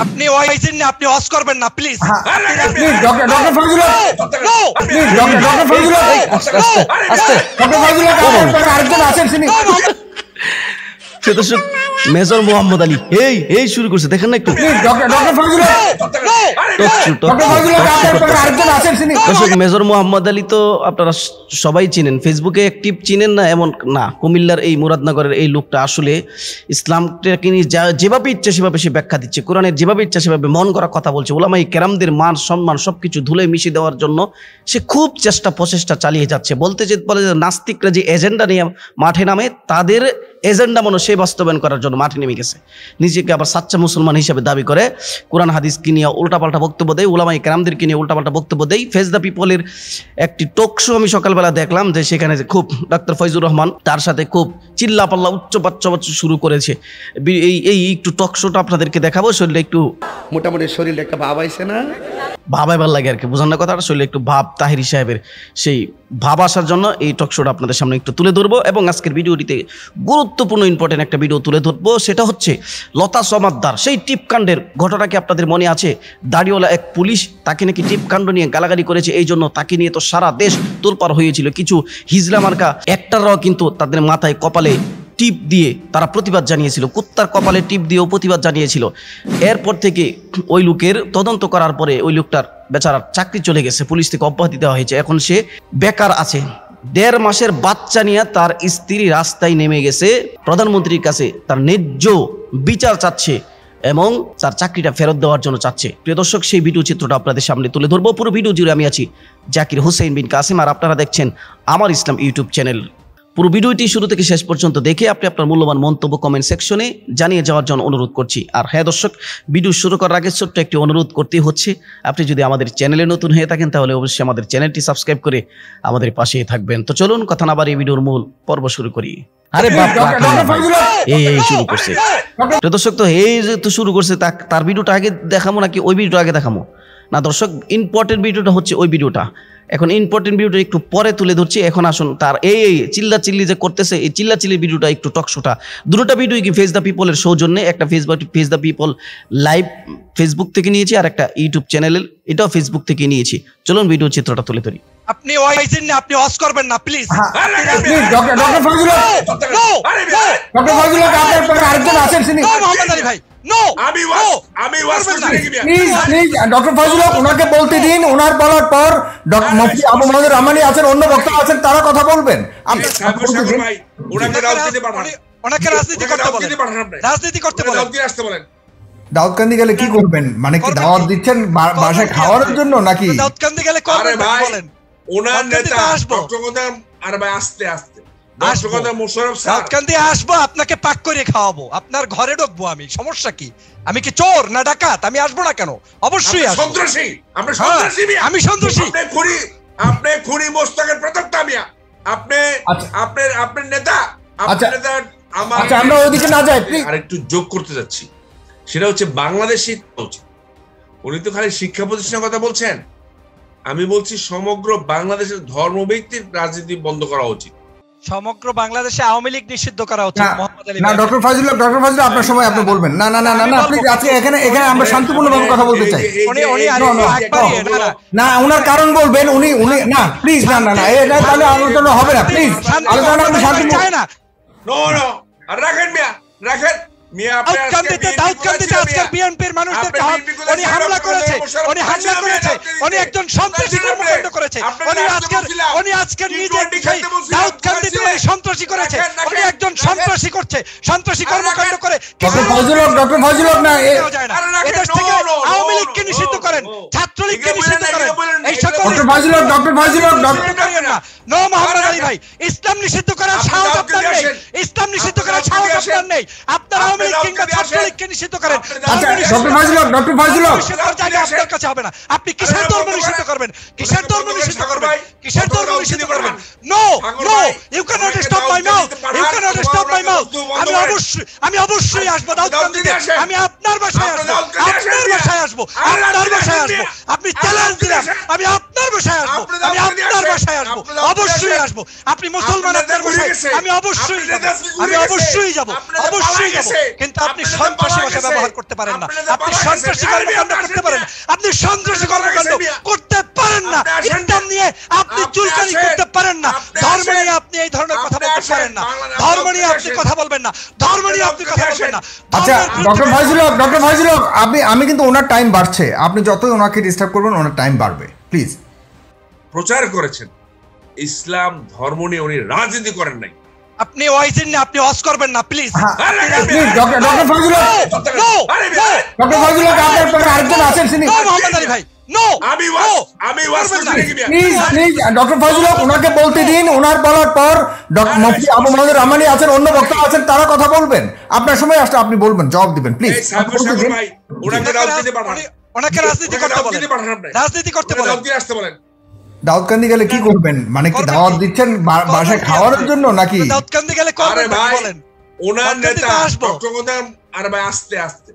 আপনি ওয়াইজেন না আপনি ওয়াজ করবেন না please please doctor doctor Fazlul please doctor doctor Fazlul আস্তে ডক্টর ফজলুল আরেকজন আছেন মেজর মোহাম্মদ আলী। এই এই শুরু করছে দেখেন না একটু। দর্শক মেজর মোহাম্মদ আলী তো আপনারা সবাই চিনেন। ফেসবুকে অ্যাক্টিভ চিনেন না এমন না। কুমিল্লার এই মুরাদনগরের এই লোকটা আসলে ইসলামটাকে নিয়ে যা- যেভাবে ইচ্ছা সেভাবে সে ব্যাখ্যা দিচ্ছে। কোরআনের যেভাবে ইচ্ছা সেভাবে মন করা কথা বলছে। ওলামাই কেরামদের মান সম্মান সবকিছু ধুলে মিশিয়ে দেওয়ার জন্য সে খুব চেষ্টা প্রচেষ্টা চালিয়ে যাচ্ছে। বলতে যে বলে যে নাস্তিকরা যে এজেন্ডা নিয়ে মাঠে নামে তাদের এজেন্ডা মনে সে বাস্তবায়ন করার জন্য মাঠে নেমে গেছে। নিজেকে আবার সাচ্চা মুসলমান হিসেবে দাবি করে কোরআন হাদিসকে নিয়ে উল্টাপাল্টা বক্তব্য দেয় ওলামাই কেরামদেরকে নিয়ে উল্টাপাল্টা বক্তব্য দেয়। ফেজ দ্য পিপলের একটি টকশো আমি সকালবেলা দেখলাম যে সেখানে যে খুব ডাক্তার ফয়জুর রহমান তার সাথে খুব চিল্লাপাল্লা উচ্চ বাচ্চা শুরু করেছে। এই এই একটু টকশোটা আপনাদেরকে দেখাবো শরীরে একটু মোটামুটি শরীরে একটা ভাব আইছে না? ভাব এবার লাগে আর কি বোঝানোর কথাটা শরীরে একটু ভাব তাহিরি সাহেবের সেই ভাব আসার জন্য এই টকশোটা আপনাদের সামনে একটু তুলে ধরবো। এবং আজকের ভিডিওটিতে গুরুত্বপূর্ণ ইম্পর্টেন্ট একটা ভিডিও তুলে ধরবো। সেটা হচ্ছে লতা সমাদ্দার। সেই টিপকাণ্ডের ঘটনা কি আপনাদের মনে আছে? দাড়িওয়ালা এক পুলিশ তাকে নাকি টিপকাণ্ড নিয়ে গালাগালি করেছে, এই জন্য তাকে নিয়ে তো সারা দেশ তোলপার হয়েছিল। কিছু হিজলা মার্কা একটাররাও কিন্তু তাদের মাথায় কপালে টিপ দিয়ে তারা প্রতিবাদ জানিয়েছিল। কুত্তার কপালে টিপ দিয়েও প্রতিবাদ জানিয়েছিল। এরপর থেকে ওই লোকের তদন্ত করার পরে ওই লোকটার বেচারার চাকরি চলে গেছে। পুলিশ থেকে অব্যাহতি দেওয়া হয়েছে। এখন সে বেকার আছে। দেড় মাসের বাচ্চা নিয়ে তার স্ত্রী রাস্তায় নেমে গেছে। প্রধানমন্ত্রীর কাছে তার ন্যায্য বিচার চাচ্ছে এবং তার চাকরিটা ফেরত দেওয়ার জন্য চাচ্ছে। প্রিয় দর্শক, সেই ভিডিও চিত্রটা আপনাদের সামনে তুলে ধরবো। পুরো ভিডিও জুড়ে আমি আছি জাকির হোসেন বিন কাসিম। আর আপনারা দেখছেন আমার ইসলাম ইউটিউব চ্যানেল। পুরো ভিডিওটি শুরু থেকে শেষ পর্যন্ত দেখে আপনি আপনার মূল্যবান মন্তব্য কমেন্ট সেকশনে জানিয়ে যাওয়ার জন্য অনুরোধ করছি। আর হ্যাঁ দর্শক ভিডিও শুরু করার আগে ছোট্ট একটি অনুরোধ করতে হচ্ছে, আপনি যদি আমাদের চ্যানেলে নতুন হয়ে থাকেন তাহলে অবশ্যই আমাদের চ্যানেলটি সাবস্ক্রাইব করে আমাদের পাশেই থাকবেন। তো চলুন, কথা না বাড়িয়ে ভিডিওর মূল পর্ব শুরু করি। আরে বাপ এই এই, শুরু করছে। দর্শক, তো এই যে তো শুরু করছে তার ভিডিওটা আগে দেখামো নাকি ওই ভিডিওটা আগে দেখাবো না দর্শক ইম্পর্টেন্ট ভিডিওটা হচ্ছে ওই ভিডিওটা এখন ইম্পর্টেন্ট ভিডিওটা একটু পরে তুলে ধরছি এখন আসুন তার এই এই চিল্লা চিল্লি যে করতেছে এই চিল্লা চিল্লির ভিডিওটা একটু টকশোটা দুটোটা ভিডিও কি ফেস দ্য পিপলের সৌজন্যে একটা Facebook face the people live Facebook থেকে নিয়েছি আর একটা ইউটিউব চ্যানেলের এটাও ফেসবুক থেকে নিয়েছি চলুন ভিডিও চিত্রটা তুলে ধরি আপনি ওয়াইজেন না আপনি ওয়াজ করবেন না please please doctor doctor Fazlul doctor Fazlul আপনার আরেকজন আছেন তিনি নো মোহাম্মদ আলী ভাই নো আমি আমি? প্লিজ প্লিজ ডক্টর ফজলুল ওনাকে বলতে দিন ওনার বলার পর ডক্টর মুফতি আবু মাহমুদ রহমানি আছেন অন্য বক্তা আছেন তারা কথা বলবেন। আপনি ভাই ওনাকে রাজনীতি পাঠান। ওনাকে রাজনীতি করতে বলেন। রাজনীতি করতে বলেন। রাজনীতি আসতে বলেন। দাউদকান্দি গেলে কি করবেন? মানে কি দাওয়াত দিচ্ছেন বাসায় খাওয়ানোর জন্য নাকি? দাউদকান্দি গেলে আরে করবেন বলেন? ওনার নেতা আসব। ডক্টর গোদাম আরে ভাই আস্তে আস্তে। আসব। আসব আপনাকে পাক করে খাওয়াবো। আপনার ঘরে ঢুকবো আমি সমস্যা কি? আমি কি চোর না ডাকাত? আমি আসব না কেন? অবশ্যই সন্ত্রাসী হ্যাঁ, সন্ত্রাসী আমি সন্ত্রাসী। আপনি খুনি আপনি খুনি মোস্তাকের প্রতাপটা মিয়া। আপনি আচ্ছা। আপনার আপনার নেতা আচ্ছা। আপনার নেতা আমার আচ্ছা আমরা ওইদিকে না যাই প্লিজ আরেকটু যোগ করতে যাচ্ছি। সেটা হচ্ছে বাংলাদেশি উনি তো খালি শিক্ষা প্রতিষ্ঠানের কথা বলছেন। আমি বলছি সমগ্র বাংলাদেশের ধর্মভিত্তিক রাজনীতি বন্ধ করা উচিত। সমগ্র বাংলাদেশে আওয়ামী লীগ নিষিদ্ধ করা উচিত না মোহাম্মদ আলী না ডক্টর ফজলুল ডক্টর ফজলুল আপনার সময় আপনি বলবেন। না না না না না প্লিজ আজকে এখানে এখানে আমরা শান্তিপূর্ণভাবে কথা বলতে চাই। উনি উনি না, না। না ওনার কারণ বলবেন উনি উনি না প্লিজ না না না এটা তাহলে আলোচনা হবে না প্লিজ আলোচনা আপনি শান্তি চায় না। নো নো আর রাখেন মিয়া রাখেন। আপনি আপনি উনি হামলা করেছে উনি হামলা করেছে উনি একজন সন্ত্রাসী আপনি? করেছে উনি আজকের উনি আজকের T20 সন্ত্রাসী করেছে। উনি একজন। সন্ত্রাসী করছে। সন্ত্রাসী কর্মকাণ্ড। করে ডক্টর ফজলুল ডক্টর ফজল না এ- না। এদেশ থেকে আওয়ামী লীগকে নিষিদ্ধ করেন ছাত্র ছাত্রলীগকে নিষিদ্ধ করেন। এই সকল doctor Fazl doctor Fazlul doctor Fazl করেন না। নো মোহাম্মদ আলী ভাই ইসলাম নিষিদ্ধ করার সাহস আপনার নেই। ইসলাম নিষিদ্ধ করার সাহস আপনার নেই। আপনার আওয়ামী লীগ কিংবা। ছাত্রলীগকে নিষিদ্ধ করেন। আচ্ছা ডক্টর ডক্টর আপনার কাছে হবে না। আপনি কিসের ধর্ম নিষিদ্ধ করবেন? কিসের ধর্ম নিষিদ্ধ করবেন? কিসের ধর্ম নিষিদ্ধ করবেন? No no you can not stop my mouth you can not stop my mouth আমি অবশ্যই আমি অবশ্যই আসব। দাউদকান্দিতে আসেন। আমি আপনার বাসায় আসব। আপনার বাসায় আসব আপনার বাসায় আসব আপনি চ্যালেঞ্জ আসেন। আমি আপনার বাসায় আসব। আমি আপনার বাসায় আসব অবশ্যই আসব। আপনি মুসলমান আপনার আপনার নেতা ঘুরে বাসায় গেছে। আমি অবশ্যই আমি অবশ্যই যাব। অবশ্যই যাব। কিন্তু আপনি সন্ত্রাসী ভাষা ব্যবহার করতে পারেন না। আপনি সন্ত্রাসী কর্মকাণ্ড করতে পারেন আপনি সন্ত্রাসী কর্মকাণ্ড করতে পারেন না। ইসলাম নিয়ে আপনি চুলকানি করতে পারেন না। ধর্ম নিয়ে আপনি এই ধরনের কথা বলতে পারেন না। ধর্ম নিয়ে আপনি কথা বলবেন না। ধর্ম নিয়ে আপনি কথা বলবেন না। আচ্ছা ডক্টর ফাইজুল হক ডক্টর ফাইজুল হক আপনি আমি কিন্তু ওনার টাইম বাড়ছে। আপনি যতই ওনাকে ডিস্টার্ব করবেন ওনার টাইম বাড়বে। প্লিজ প্রচার করেছেন ইসলাম ধর্ম নিয়ে উনি রাজনীতি করেন নাই। আপনি ওয়াইজেন না আপনি ওয়াজ করবেন না প্লিজ হ্যাঁ, please doctor doctor Faizul Haque আরে, আরে, ডক্টর ফাইজুল আপনার পরে আরেকজন আছেন তিনি। মোহাম্মদ আলী ভাই নো আমি ওয়াজ আমি ওয়াজ করবেন না। করছি নাকি মিয়া? প্লিজ প্লিজ ডক্টর ফাইজুল ওনাকে বলতে দিন ওনার বলার পর মুফতি আবু মাহমুদ রহমানি আছেন অন্য বক্তা আছেন তারা কথা বলবেন। আপনার সময় আসলে আপনি বলবেন জবাব দিবেন প্লিজ ওনাকে রাজনীতি পাঠান। ওনাকে রাজনীতি করতে বলেন রাজনীতি পাঠান করতে বলেন। রাজনীতি আসতে বলেন। দাউদকান্দি গেলে কি করবেন? মানে কি দাওয়াত দিচ্ছেন বাসায় খাওয়ানোর জন্য নাকি? দাউদকান্দি গেলে আরে করবেন ভাই বলেন? ওনার নেতা। আরে ভাই আস্তে আস্তে।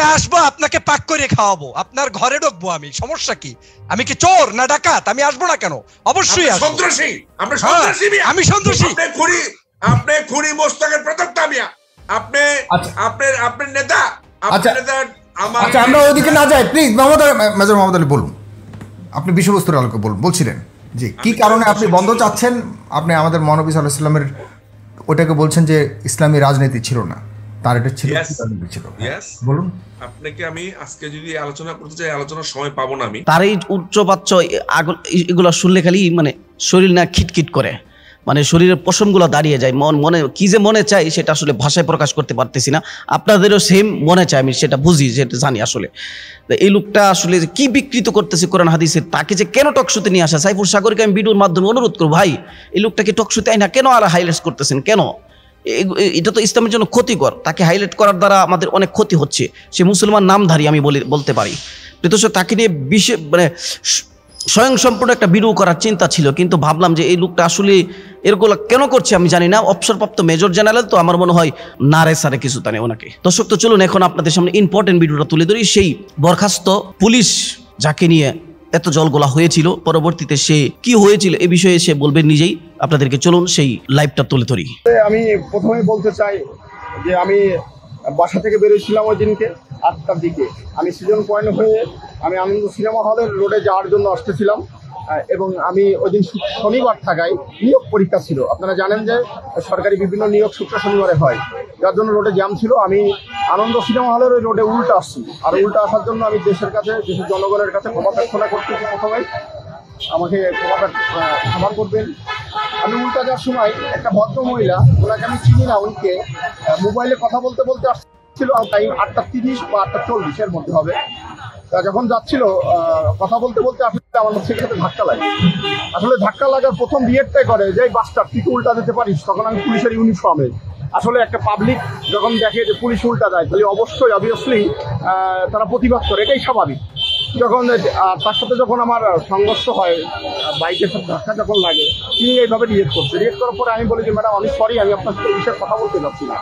আসব। আপনাকে পাক করে খাওয়াবো। আপনার ঘরে ঢুকবো আমি সমস্যা কি? আমি কি চোর না ডাকাত? আমি আসব না কেন? অবশ্যই সন্ত্রাসী আপনি হ্যাঁ, সন্ত্রাসী আমি সন্ত্রাসী। আপনি আপনি খুনি মোস্তাকের প্রতাপটা মিয়া। আপনি আচ্ছা। আপনার আপনার নেতা আচ্ছা। আপনার নেতা আচ্ছা আমরা ওইদিকে না যাই প্লিজ মোহাম্মদ আলী- মেজর মোহাম্মদ আলী বলুন। আপনি বিষয়বস্তুর আলোকে বলুন বলছিলেন জি কি কারণে আপনি বন্ধ চাচ্ছেন? আপনি আমাদের মহানবী সাল্লাহ ইসলামের ওটাকে বলছেন যে ইসলামী রাজনীতি ছিল না। তার এটা ছিল ছিল। Yes. বলুন। আপনাকে আমি আজকে যদি আলোচনা করতে চাই আলোচনার সময় পাবো না আমি। তার এই উচ্চবাচ্য এগুলো শুনলে খালি মানে শরীর না খিটখিট করে। মানে শরীরের পশমগুলো দাঁড়িয়ে যায়, মন, মনে, কি যে মনে চাই সেটা আসলে ভাষায় প্রকাশ করতে পারতেছি না। আপনাদেরও সেম মনে চায়, আমি সেটা বুঝি, সেটা জানি আসলে। এই লোকটা আসলে কি বিকৃত করতেছে কোরআন হাদিসের তাকে যে কেন টকশোতে নিয়ে আসা? সাইফুর সাগরকে আমি ভিডিওর মাধ্যমে অনুরোধ করব, ভাই, এই লোকটাকে টকশোতে আই না কেন আর হাইলাইট করতেছেন? কেন? এটা তো ইসলামের জন্য ক্ষতিকর। তাকে হাইলাইট করার দ্বারা আমাদের অনেক ক্ষতি হচ্ছে। সে মুসলমান নামধারী, আমি বলি, বলতে পারি। প্রত্যক্ষ তাকে নিয়ে বিশেষ মানে স- স্বয়ং সম্পূর্ণ একটা ভিডিও করার চিন্তা ছিল, কিন্তু ভাবলাম যে এই লোকটা আসলে এরগুলো কেন করছে আমি জানি না। অবসরপ্রাপ্ত মেজর জেনারেল তো আমার মনে হয় নারে সারে কিছু তা নেই ওনাকে। দর্শক, তো চলুন এখন আপনাদের সামনে ইম্পর্টেন্ট ভিডিওটা তুলে ধরি। সেই বরখাস্ত পুলিশ যাকে নিয়ে এত জলগোলা হয়েছিল, পরবর্তীতে সে কি হয়েছিল এ বিষয়ে সে বলবেন নিজেই। আপনাদেরকে চলুন সেই লাইভটা তুলে ধরি। আমি প্রথমে বলতে চাই যে আমি বাসা থেকে বেরিয়েছিলাম ওই দিনকে। আটটার দিকে। আমি সিজন পয়েন্ট হয়ে আমি আনন্দ সিনেমা হলের রোডে যাওয়ার জন্য আসতেছিলাম এবং আমি ওই দিন শনিবার থাকায় নিয়োগ পরীক্ষা ছিল। আপনারা জানেন যে সরকারি বিভিন্ন নিয়োগ শুক্র শনিবারে হয়। যার জন্য রোডে জ্যাম ছিল। আমি আনন্দ সিনেমা হলের ওই রোডে উল্টা আসছি। আর উল্টা আসার জন্য আমি দেশের কাছে দেশের জনগণের কাছে ক্ষমা প্রার্থনা করতেছি প্রথমে। আমাকে ক্ষমাটা আহ, ক্ষমা করবেন। আমি উল্টা যাওয়ার সময় একটা ভদ্র মহিলা ওনাকে আমি চিনি না উনিকে মোবাইলে কথা বলতে বলতে আসছিল টাইম আটটা তিরিশ বা আটটা চল্লিশের মধ্যে হবে। যখন যাচ্ছিল কথা বলতে বলতে আসলে আমার ছেলের সাথে ধাক্কা লাগে। আসলে ধাক্কা লাগার প্রথম বিয়েরটাই করে যে বাসটা তুই উল্টা দিতে পারিস, তখন আমি পুলিশের ইউনিফর্মে আসলে একটা পাবলিক যখন দেখে যে পুলিশ উল্টা দেয়, তাহলে অবশ্যই অবভিয়াসলি তারা প্রতিবাদ করে, এটাই স্বাভাবিক। যখন তার সাথে যখন আমার সংঘর্ষ হয়, বাইকের সাথে ধাক্কা যখন লাগে, তিনি এইভাবে রিয়েক্ট করছে। রিয়েক্ট করার পরে আমি বলি যে, ম্যাডাম, আমি সরি আমি আপনার সাথে বিষয়ে কথা বলতে পারছি না।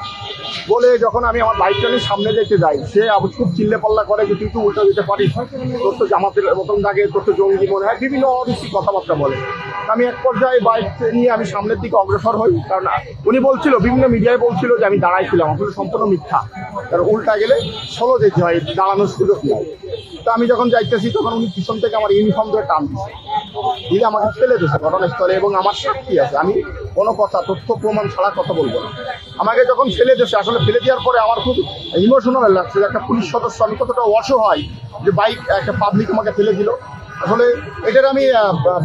বলে যখন আমি আমার বাইকটা নিয়ে সামনে যেতে যাই, সে খুব চিল্লে পাল্লা করে যে তুই তো উল্টো দিতে পারিস। তোর তো জামাতের মতন থাকে তোর তো জঙ্গি মনে হয়, বিভিন্ন অরুচি কথাবার্তা বলে। আমি এক পর্যায়ে বাইক নিয়ে আমি সামনের দিকে অগ্রসর হই, কারণ উনি বলছিল, বিভিন্ন মিডিয়ায় বলছিল যে আমি দাঁড়াইছিলাম আসলে সম্পূর্ণ মিথ্যা। কারণ উল্টা গেলে ষোলো যেতে হয়, দাঁড়ানোর সুযোগ নেই। তো আমি যখন যাইতেছি, তখন উনি পিছন থেকে আমার ইউনিফর্ম ধরে টান দিচ্ছে দিয়ে আমাকে ফেলে দিয়েছে ঘটনাস্থলে এবং আমার সাক্ষী আছে। আমি কোনো কথা, তথ্য, প্রমাণ ছাড়া কথা বলব না। আমাকে যখন ফেলে দিয়েছে আসলে ফেলে দেওয়ার পরে আমার খুব ইমোশনাল লাগছে একটা পুলিশ সদস্য, আমি কতটা অসহায় যে বাইক একটা পাবলিক আমাকে ফেলে দিল। আসলে এটার আমি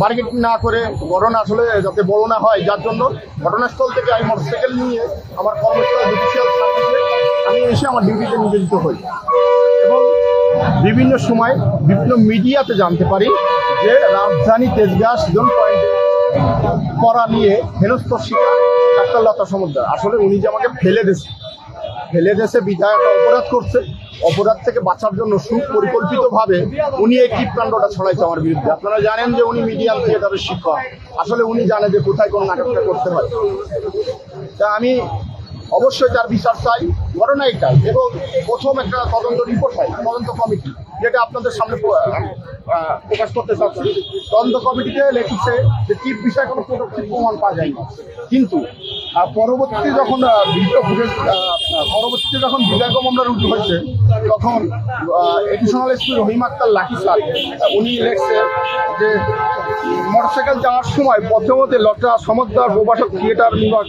বার্গেটিং না করে ঘটনা আসলে যাতে বড় না হয়, যার জন্য ঘটনাস্থল থেকে আমি মোটরসাইকেল নিয়ে আমার কর্মস্থলে জুডিশিয়াল আমি এসে আমার ডিউটিতে নিয়োজিত হই। এবং বিভিন্ন সময় বিভিন্ন মিডিয়াতে জানতে পারি যে রাজধানী তেজগাঁ সিজন পয়েন্টে করা নিয়ে হেনস্থ শিকার ডাক্তার লতা সমুদ্র আসলে উনি যে আমাকে ফেলে দিয়েছে ফেলে দেশে বিধায়ক অপরাধ করছে। অপরাধ থেকে বাঁচার জন্য সুপরিকল্পিতভাবে উনি এই কীটকাণ্ডটা ছড়াইছে আমার বিরুদ্ধে। আপনারা জানেন যে উনি মিডিয়াম থিয়েটারের শিক্ষক। আসলে উনি জানে যে কোথায় কোন নাটকটা করতে হয়। তা আমি অবশ্যই তার বিচার চাই। ঘটনা এটাই এবং প্রথম একটা তদন্ত রিপোর্ট হয়, তদন্ত কমিটি যেটা আপনাদের সামনে প্রকাশ করতে চাচ্ছি। তদন্ত কমিটিতে লেখছে যে টিপ বিষয়ে কোনো প্রযুক্তি প্রমাণ পাওয়া যায়নি। কিন্তু পরবর্তীতে যখন পরবর্তীতে যখন বিভাগীয় মামলা রুজু হয়েছে, তখন additional SP Rahim Akhtar Lucky sir উনি লেখছে যে, মোটরসাইকেল যাওয়ার সময় পথে মধ্যে লটা সমদ্দার প্রবাসক থিয়েটার বিভাগ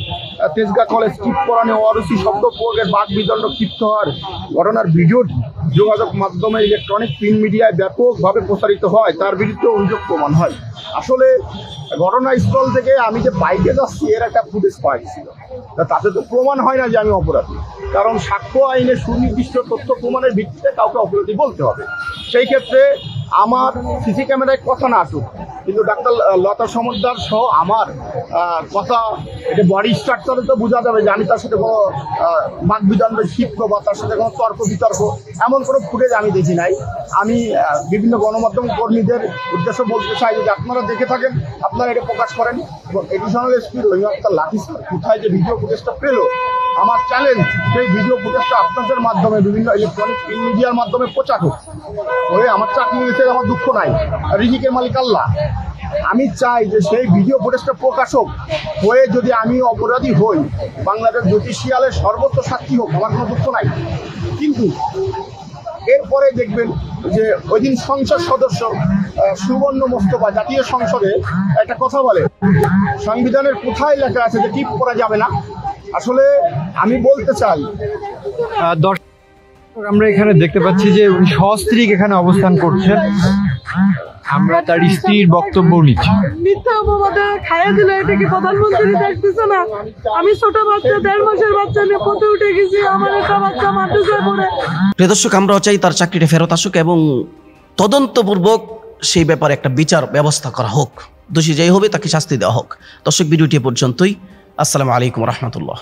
তেজগাঁ কলেজ টিপ পরানে ওয়ারসি শব্দ প্রয়োগের বাক বিদণ্ড ক্ষিপ্ত হওয়ার ঘটনার ভিডিওটি যোগাযোগ মাধ্যমে ইলেকট্রনিক প্রিন্ট মিডিয়ায় ব্যাপকভাবে প্রসারিত হয়। তার বিরুদ্ধে অভিযোগ প্রমাণ হয়। আসলে ঘটনাস্থল থেকে আমি যে বাইকে যাচ্ছি, এর একটা ফুটেজ পাওয়া গেছিল। তাতে তো প্রমাণ হয় না যে আমি অপরাধী। কারণ সাক্ষ্য আইনে সুনির্দিষ্ট তথ্য প্রমাণের ভিত্তিতে কাউকে অপরাধী বলতে হবে। সেই ক্ষেত্রে আমার সিসি ক্যামেরায় কথা না আসুক, কিন্তু ডাক্তার লতা সমদ্দার সহ আমার কথা, এটা বডি স্ট্রাকচারে তো বোঝা যাবে যে আমি তার সাথে কোনো বাকবিদণ্ডের শিক্ষক বা তার সাথে কোনো তর্ক বিতর্ক, এমন কোনো ফুটেজ আমি দেখি নাই। আমি বিভিন্ন গণমাধ্যম কর্মীদের উদ্দেশ্য বলতে চাই যে আপনারা দেখে থাকেন, আপনারা এটা প্রকাশ করেন। এবং এডিশনাল এসপি রহিম আক্তার কোথায় যে ভিডিও ফুটেজটা পেল আমার চ্যালেঞ্জ সেই ভিডিও ফুটেজটা আপনাদের মাধ্যমে বিভিন্ন ইলেকট্রনিক মিডিয়ার মাধ্যমে প্রচার হোক। হয়ে আমার চাকরি গেছে আমার দুঃখ নাই। রিজিকের মালিক আল্লাহ। আমি চাই যে সেই ভিডিও ফুটেজটা প্রকাশ হোক। হয়ে যদি আমি অপরাধী হই, বাংলাদেশ জ্যোতিষিয়ালের সর্বোচ্চ সাক্ষী হোক, আমার কোনো দুঃখ নাই। কিন্তু এরপরে দেখবেন যে ওই দিন সংসদ সদস্য সুবর্ণ মোস্তফা জাতীয় সংসদে একটা কথা বলে, সংবিধানের কোথায় লেখা আছে যে টিপ করা যাবে না? আসলে আমি বলতে চাই দর্শক আমরা এখানে দেখতে পাচ্ছি যে উনি সস্ত্রীক এখানে অবস্থান করছেন। আমরা তার স্ত্রীর বক্তব্য নিচ্ছি। মিথ্যা অপবাদে খাইয়ে দিলে এটা কি প্রধানমন্ত্রী দেখতেছে না? আমি ছোট বাচ্চা দেড় মাসের বাচ্চা নিয়ে পথে উঠে গেছি আমার একটা বাচ্চা মাদ্রাসায় পড়ে। প্রিয় দর্শক আমরাও চাই তার চাকরিটা ফেরত আসুক এবং তদন্তপূর্বক সেই ব্যাপারে একটা বিচার ব্যবস্থা করা হোক। দোষী যাই হবে তাকে শাস্তি দেওয়া হোক। দর্শক ভিডিওটি পর্যন্তই। আসসালামু আলাইকুম রহমতুল্লাহ